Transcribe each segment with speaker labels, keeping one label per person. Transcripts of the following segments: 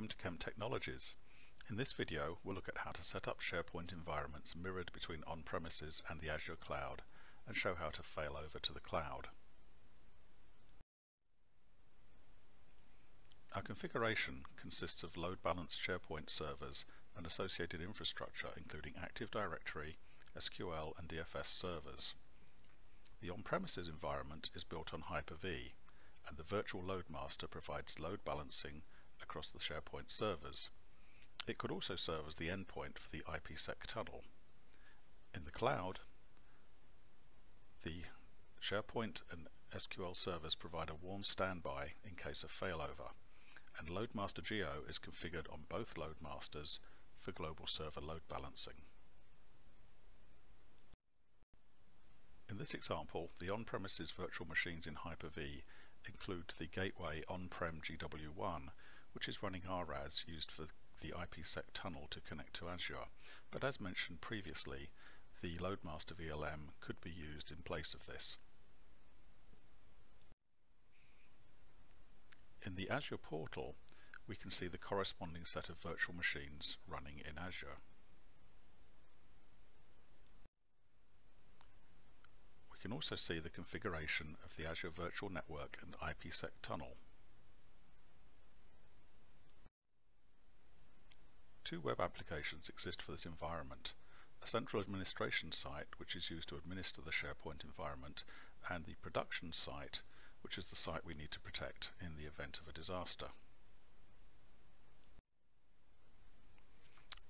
Speaker 1: Welcome to Kemp Technologies. In this video we'll look at how to set up SharePoint environments mirrored between on-premises and the Azure cloud and show how to fail over to the cloud. Our configuration consists of load-balanced SharePoint servers and associated infrastructure including Active Directory, SQL and DFS servers. The on-premises environment is built on Hyper-V and the virtual LoadMaster provides load balancing across the SharePoint servers. It could also serve as the endpoint for the IPsec tunnel. In the cloud, the SharePoint and SQL servers provide a warm standby in case of failover, and LoadMaster Geo is configured on both LoadMasters for global server load balancing. In this example, the on-premises virtual machines in Hyper-V include the Gateway on-prem GW1 which is running RAS used for the IPsec tunnel to connect to Azure. But as mentioned previously, the LoadMaster VLM could be used in place of this. In the Azure portal, we can see the corresponding set of virtual machines running in Azure. We can also see the configuration of the Azure Virtual Network and IPsec tunnel. Two web applications exist for this environment. A central administration site, which is used to administer the SharePoint environment, and the production site, which is the site we need to protect in the event of a disaster.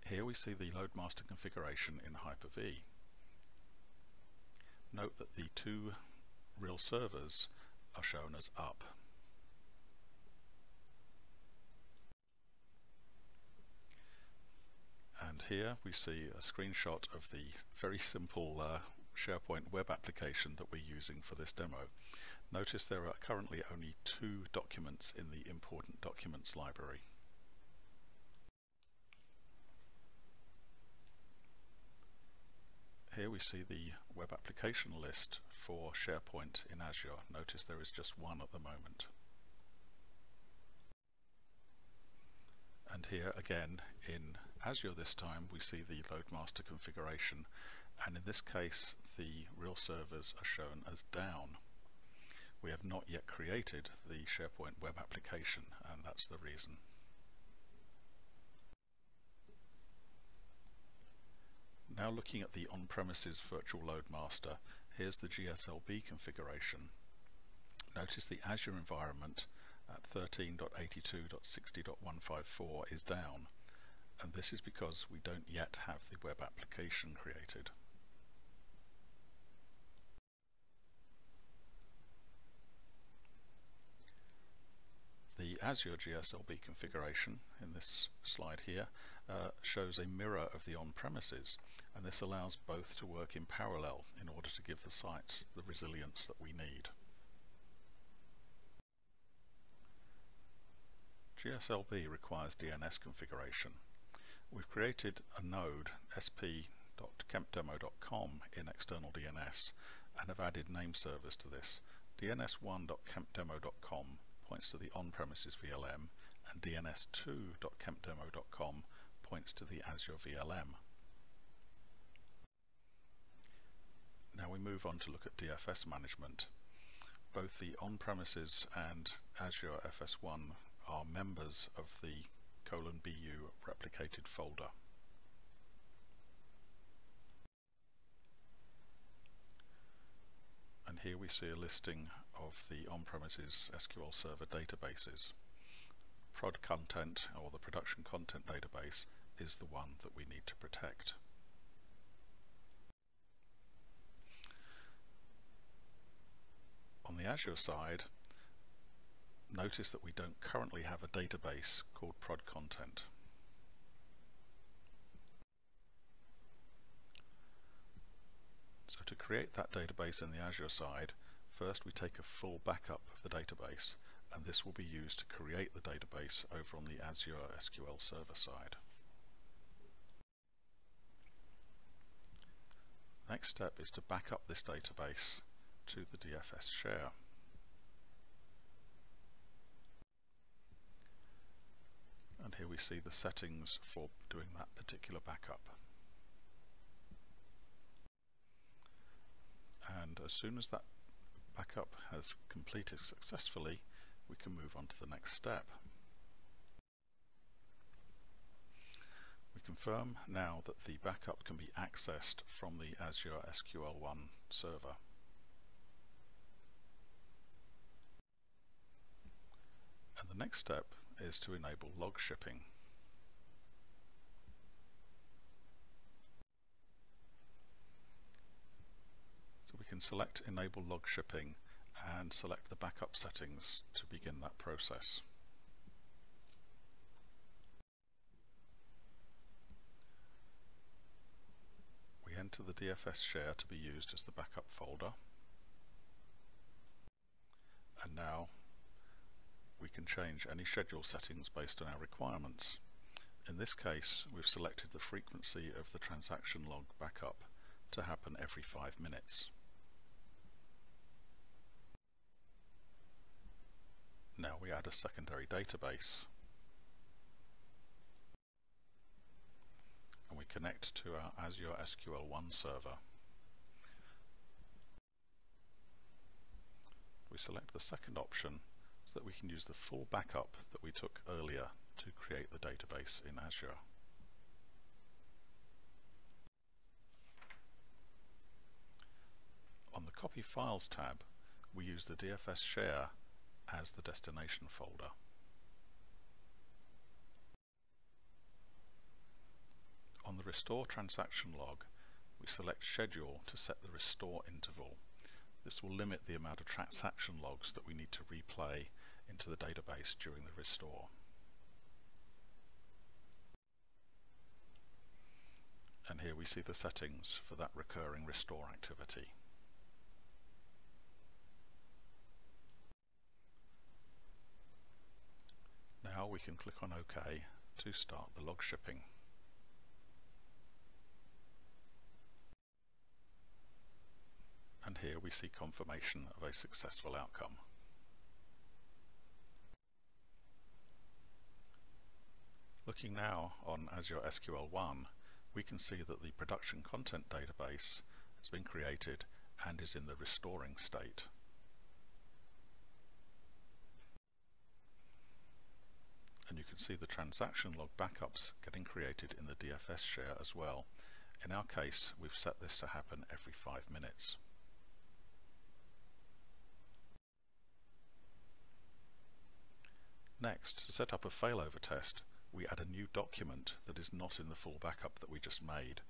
Speaker 1: Here we see the LoadMaster configuration in Hyper-V. Note that the two real servers are shown as up. Here we see a screenshot of the very simple uh, SharePoint web application that we're using for this demo. Notice there are currently only two documents in the important documents library. Here we see the web application list for SharePoint in Azure. Notice there is just one at the moment. And here again in Azure this time we see the LoadMaster configuration and in this case the real servers are shown as down. We have not yet created the SharePoint web application and that's the reason. Now looking at the on-premises virtual loadmaster, here's the GSLB configuration. Notice the Azure environment at 13.82.60.154 is down and this is because we don't yet have the web application created. The Azure GSLB configuration in this slide here uh, shows a mirror of the on-premises and this allows both to work in parallel in order to give the sites the resilience that we need. GSLB requires DNS configuration We've created a node sp.kempdemo.com in external DNS and have added name servers to this. dns1.kempdemo.com points to the on-premises VLM and dns2.kempdemo.com points to the Azure VLM. Now we move on to look at DFS management. Both the on-premises and Azure FS1 are members of the colon BU replicated folder. And here we see a listing of the on-premises SQL Server databases. Prod content or the production content database is the one that we need to protect. On the Azure side, notice that we don't currently have a database called prod content. So to create that database in the Azure side, first we take a full backup of the database and this will be used to create the database over on the Azure SQL Server side. Next step is to back up this database to the DFS share. We see the settings for doing that particular backup. And as soon as that backup has completed successfully, we can move on to the next step. We confirm now that the backup can be accessed from the Azure SQL1 server. And the next step is to enable log shipping. So we can select enable log shipping and select the backup settings to begin that process. We enter the DFS share to be used as the backup folder and now we can change any schedule settings based on our requirements. In this case we've selected the frequency of the transaction log backup to happen every five minutes. Now we add a secondary database and we connect to our Azure SQL1 server. We select the second option so that we can use the full backup that we took earlier to create the database in Azure. On the Copy Files tab, we use the DFS share as the destination folder. On the Restore transaction log, we select Schedule to set the restore interval. This will limit the amount of transaction logs that we need to replay into the database during the restore. And here we see the settings for that recurring restore activity. Now we can click on OK to start the log shipping. And here we see confirmation of a successful outcome. Looking now on Azure SQL1, we can see that the production content database has been created and is in the restoring state. And you can see the transaction log backups getting created in the DFS share as well. In our case, we've set this to happen every five minutes. Next, to set up a failover test, we add a new document that is not in the full backup that we just made.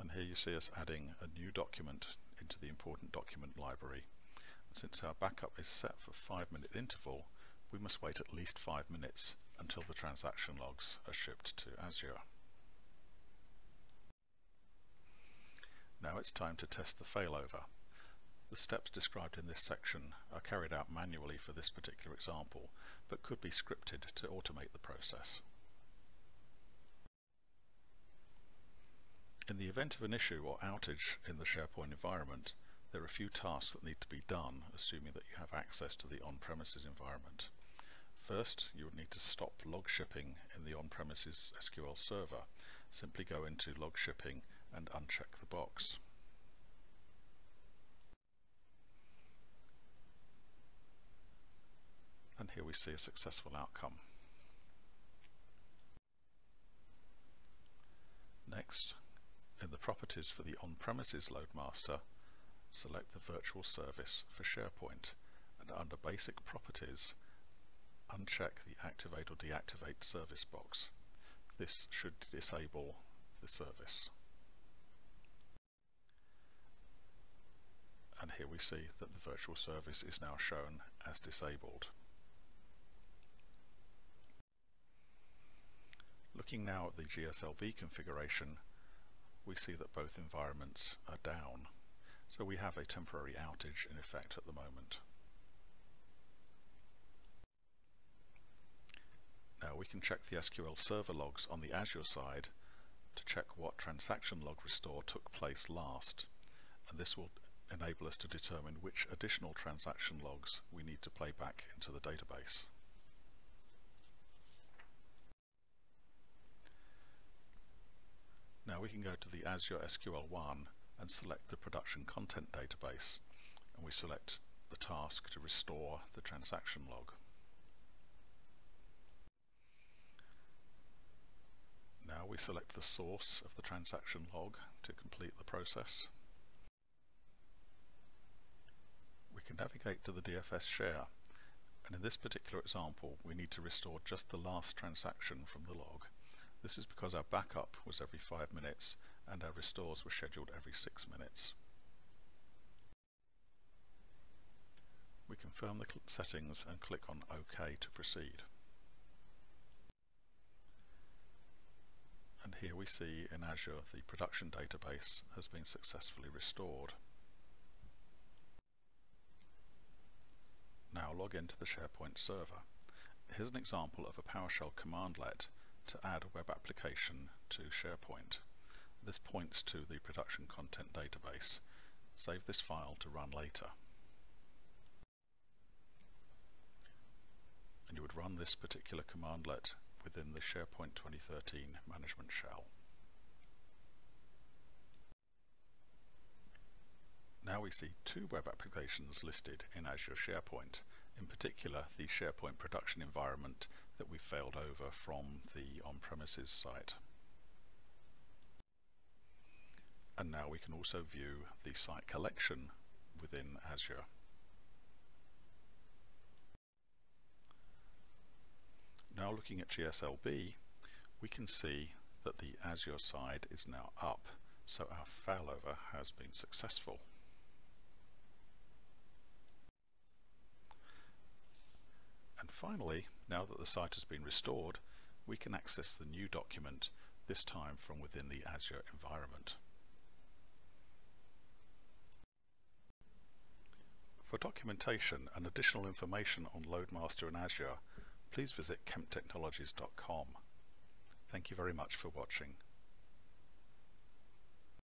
Speaker 1: And here you see us adding a new document into the important document library. And since our backup is set for 5 minute interval, we must wait at least 5 minutes until the transaction logs are shipped to Azure. Now it's time to test the failover. The steps described in this section are carried out manually for this particular example, but could be scripted to automate the process. In the event of an issue or outage in the SharePoint environment, there are a few tasks that need to be done, assuming that you have access to the on-premises environment. First, you would need to stop log shipping in the on-premises SQL server. Simply go into log shipping and uncheck the box. And here we see a successful outcome. Next, in the properties for the on-premises LoadMaster, select the virtual service for SharePoint and under basic properties uncheck the activate or deactivate service box. This should disable the service. And here we see that the virtual service is now shown as disabled. Looking now at the GSLB configuration, we see that both environments are down. So we have a temporary outage in effect at the moment. Now we can check the SQL Server logs on the Azure side to check what transaction log restore took place last. And this will enable us to determine which additional transaction logs we need to play back into the database. Now we can go to the Azure SQL1 and select the production content database and we select the task to restore the transaction log. Now we select the source of the transaction log to complete the process. We can navigate to the DFS share and in this particular example we need to restore just the last transaction from the log this is because our backup was every 5 minutes and our restores were scheduled every 6 minutes. We confirm the settings and click on OK to proceed. And here we see in Azure the production database has been successfully restored. Now log into the SharePoint server. Here's an example of a PowerShell commandlet to add a web application to SharePoint. This points to the production content database. Save this file to run later. And you would run this particular commandlet within the SharePoint 2013 management shell. Now we see two web applications listed in Azure SharePoint, in particular the SharePoint production environment that we failed over from the on-premises site. And now we can also view the site collection within Azure. Now looking at GSLB, we can see that the Azure side is now up, so our failover has been successful. Finally, now that the site has been restored, we can access the new document, this time from within the Azure environment. For documentation and additional information on LoadMaster and Azure, please visit kemptechnologies.com. Thank you very much for watching.